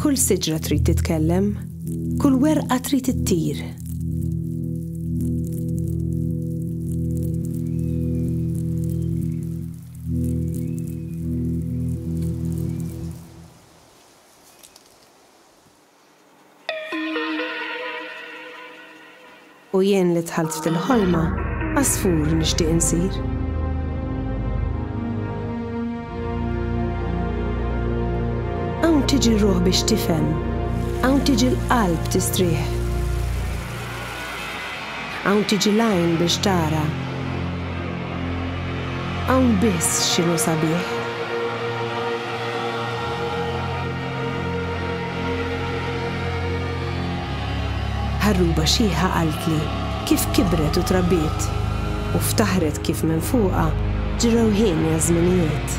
Kull siġra trid titkellem, kull werqa trid ittir. U jien li dħalt f'dil-ħolma, għasfur nixtieq insir. Hawn tiġi r-ruħ biex tifhem, hawn tiġi l-qalb tistrieħ. Hawn tiġi l-għajn biex tara. Hawn biss x'inhu sabiħ. Ħarruba xiħa qaltli kif kibret u trabbiet, u ftaħret kif minn fuqha ġrew hienja żminijiet.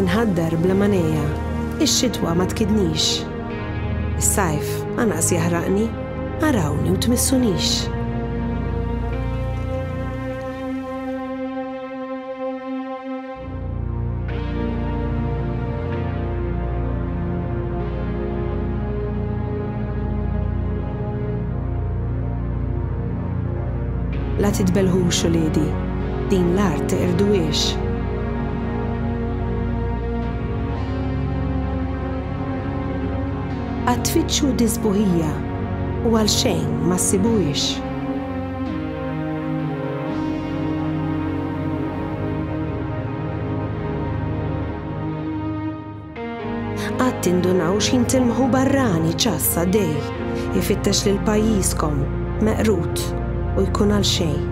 Inħadder bla ma negħja, ix-xitwa ma tkidnix. Is-sajf anqas jaħraqni, arawni u tmissunix. La titbelhux uliedi, din l-art tiqirduhiex. Għad tfittxu dis-sbuħija u għalxejn ma ssibuhiex. Qatt tindunaw x'ħin tilmħu barrani ċassa dej, ifittex lil pajjiżkom, meqrud u jkun għal xejn.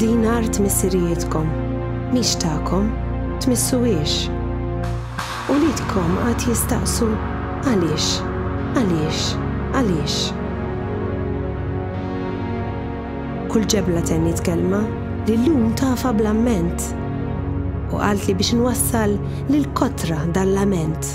Din art missirijietkom mhix tagħkom, tmissuhiex. Uliedkom għad jistaqsu, 'Għaliex? Għaliex? Għaliex? Kull ġebla tenniet kelma li llum tafha bl-amment u qaltli biex inwassal lill-kotra dal-lament.